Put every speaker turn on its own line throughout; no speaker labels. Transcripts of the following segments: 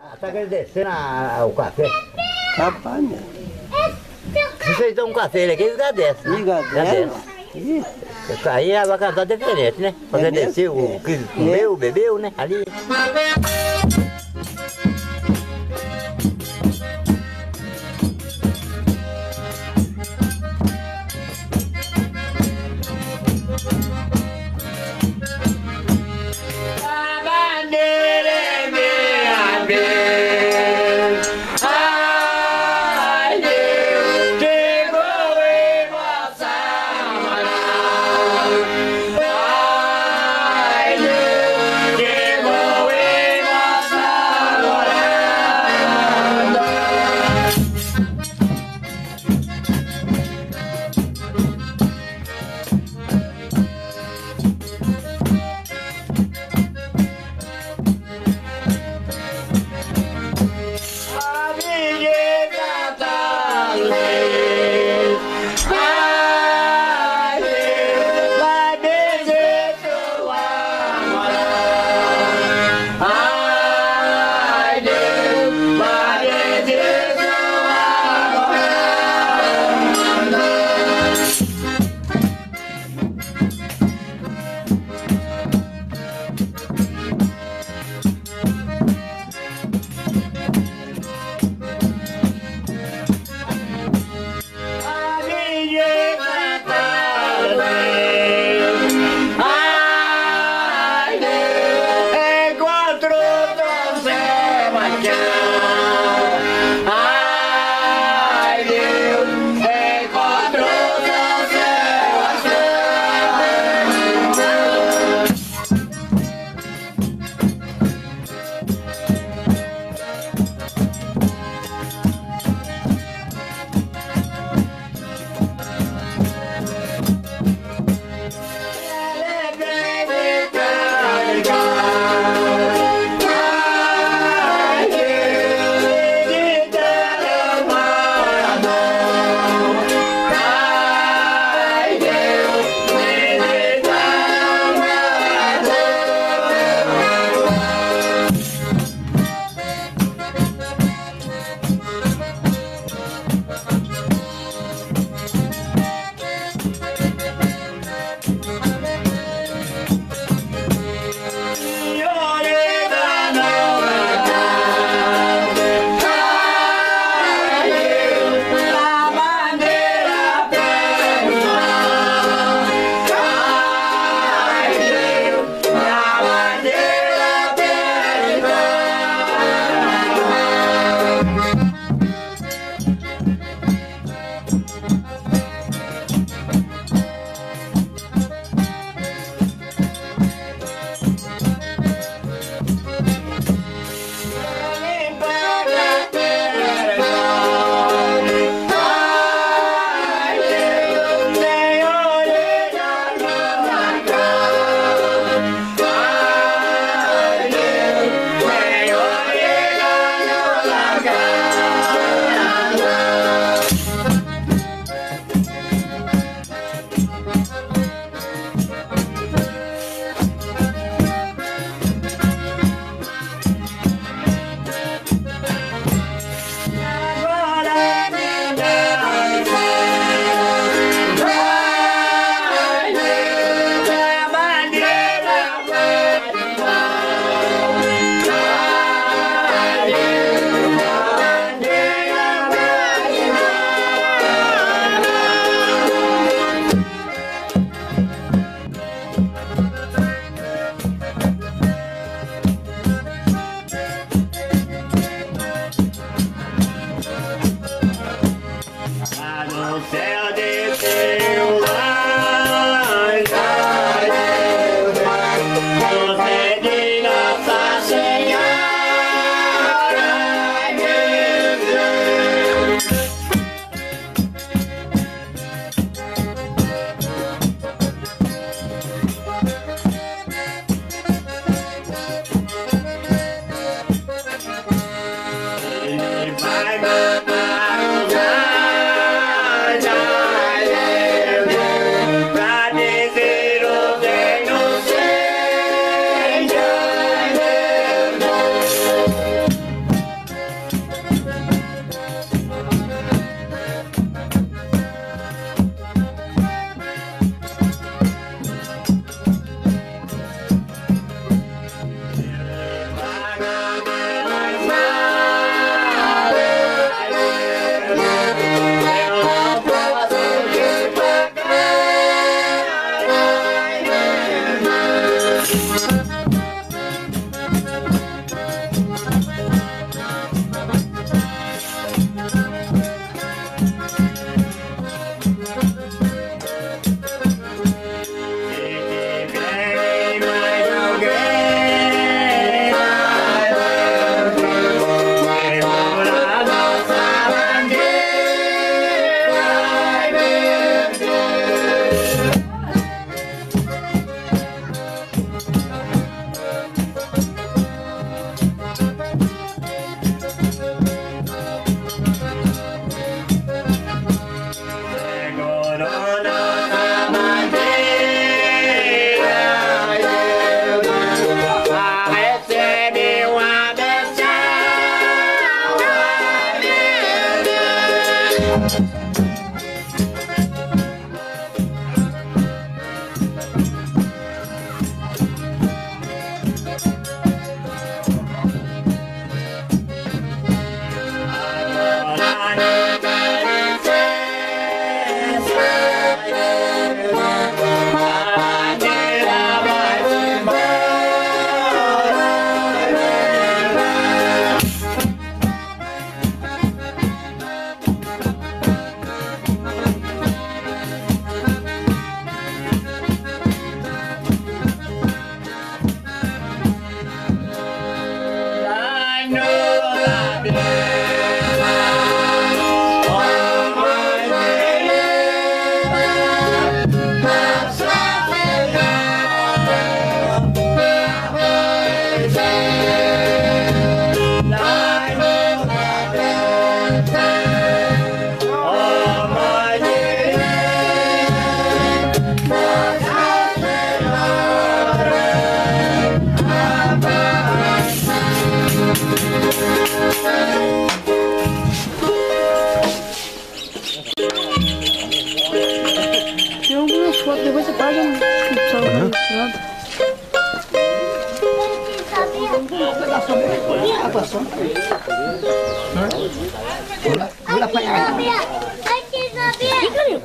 Ah, tá agradecendo a, a, o café?
Rapaz, meu.
Se vocês dão um café ele aqui, eles agradecem. Né?
né? Agradecem.
Isso aí é abacatá diferente, né? Agradecer
é
o que comeu, é. bebeu, né? Ali.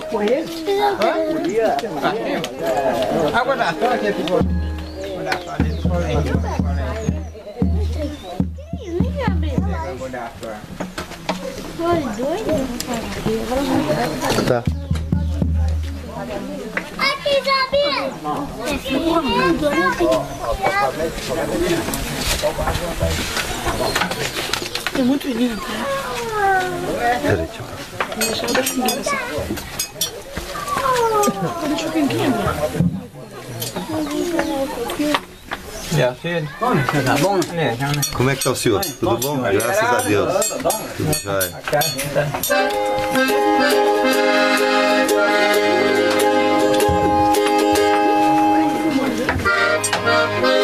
Que foi ele?
Água da só que ficou. Água da só dele ficou lento. Água da só.
Tá.
Aqui, Isabel!
É muito lindo.
Peraí, deixa eu ver.
Deixa eu deixar quentinho assim. Deixa eu quentinho agora.
Já cedo?
Tá bom?
É, né?
Como é que tá o senhor? Tudo bom? Graças a Deus. Tudo jóia.
Chegou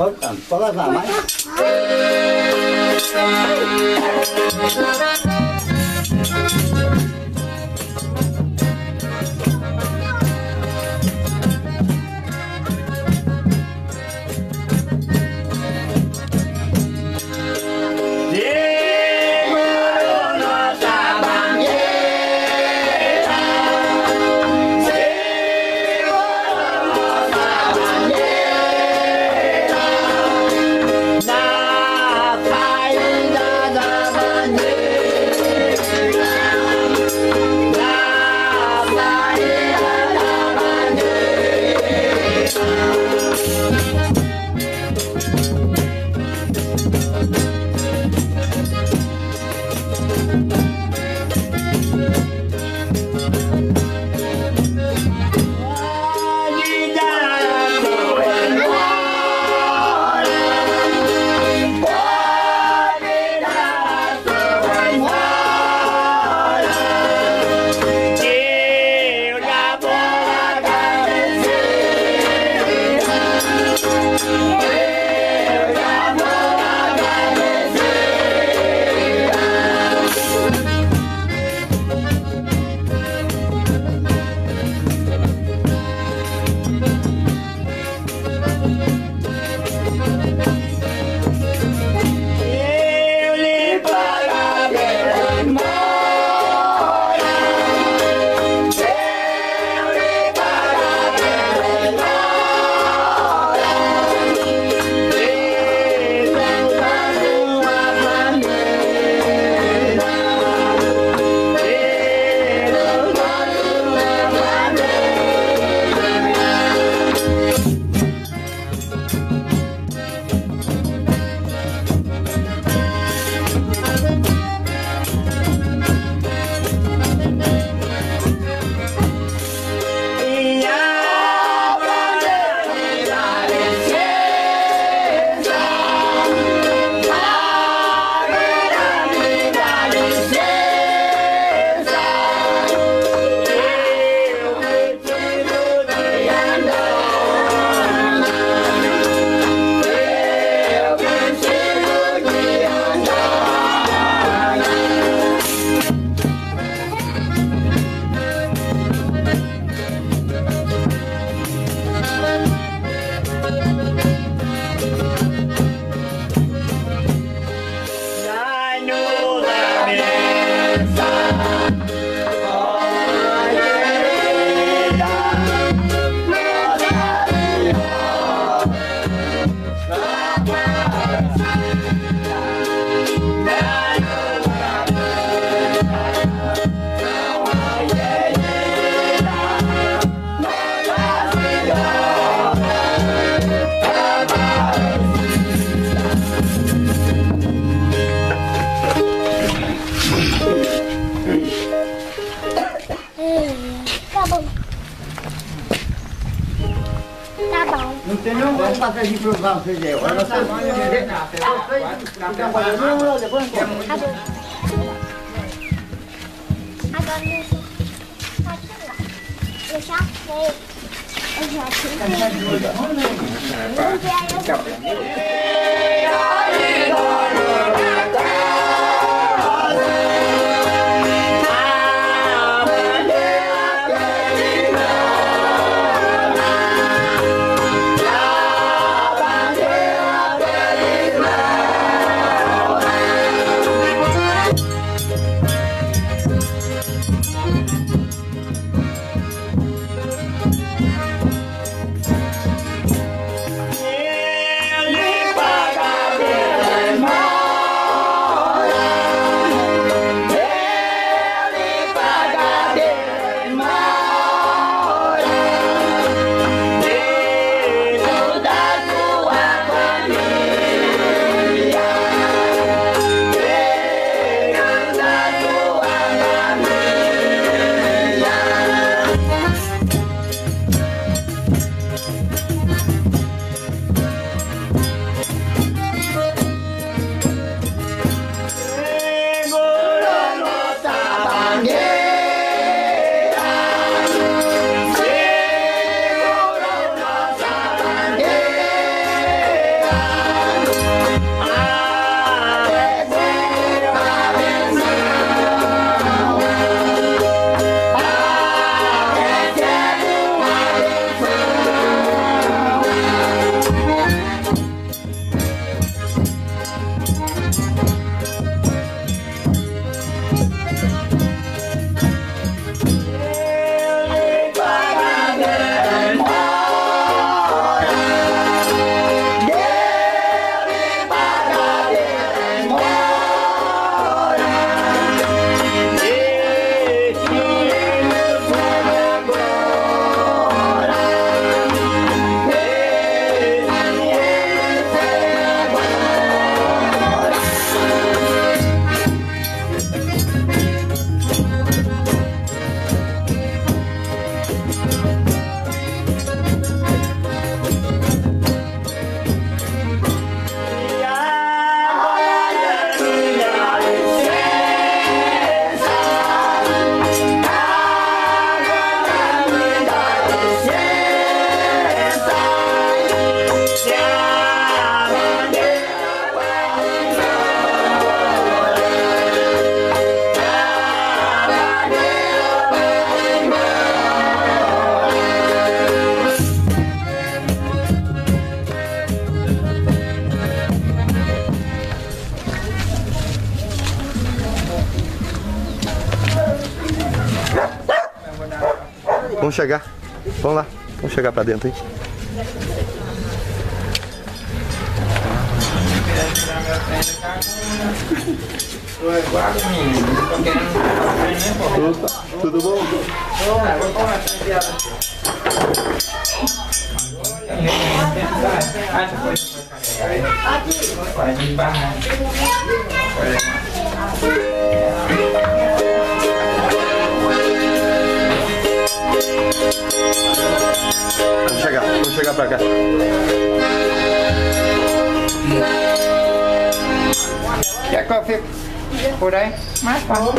Pode levar mais?
Seguro
tem nenhum vamos fazer de provar vocês aí. Olha, nós temos que entender. Fica fazendo, não, não, depois não pode.
Tá bom. Agora deixa. Tá aqui lá. Eu já sei. Eu já sei.
Eu lhe pagarei
Vamos chegar. Vamos lá. Vamos chegar pra dentro, hein? Opa, tudo bom? Vamos chegar, vamos chegar pra cá.
Quer fique por aí? Mais fácil.